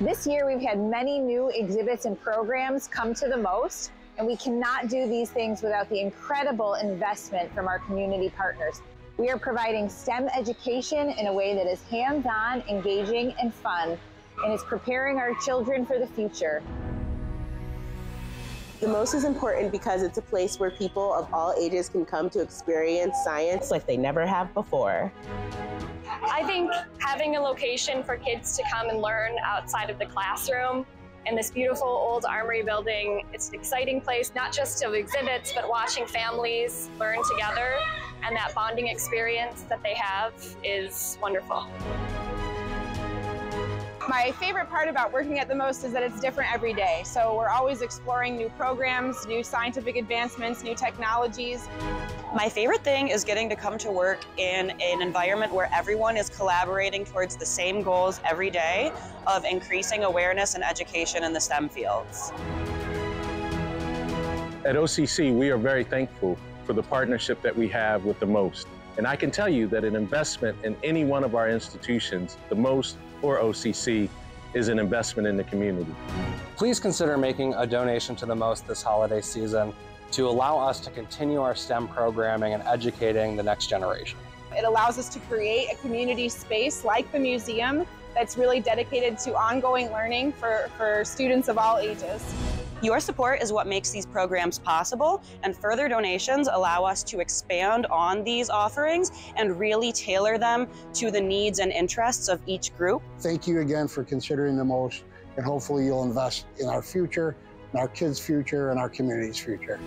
This year, we've had many new exhibits and programs come to the MOST, and we cannot do these things without the incredible investment from our community partners. We are providing STEM education in a way that is hands-on, engaging, and fun, and is preparing our children for the future. The MOST is important because it's a place where people of all ages can come to experience science like they never have before. I think having a location for kids to come and learn outside of the classroom in this beautiful old armory building, it's an exciting place, not just of exhibits, but watching families learn together and that bonding experience that they have is wonderful. My favorite part about working at the MOST is that it's different every day. So we're always exploring new programs, new scientific advancements, new technologies. My favorite thing is getting to come to work in an environment where everyone is collaborating towards the same goals every day of increasing awareness and education in the STEM fields. At OCC, we are very thankful for the partnership that we have with the MOST. And I can tell you that an investment in any one of our institutions, the MOST or OCC, is an investment in the community. Please consider making a donation to the MOST this holiday season to allow us to continue our STEM programming and educating the next generation. It allows us to create a community space like the museum that's really dedicated to ongoing learning for, for students of all ages. Your support is what makes these programs possible, and further donations allow us to expand on these offerings and really tailor them to the needs and interests of each group. Thank you again for considering the MOST, and hopefully you'll invest in our future, in our kids' future, and our community's future.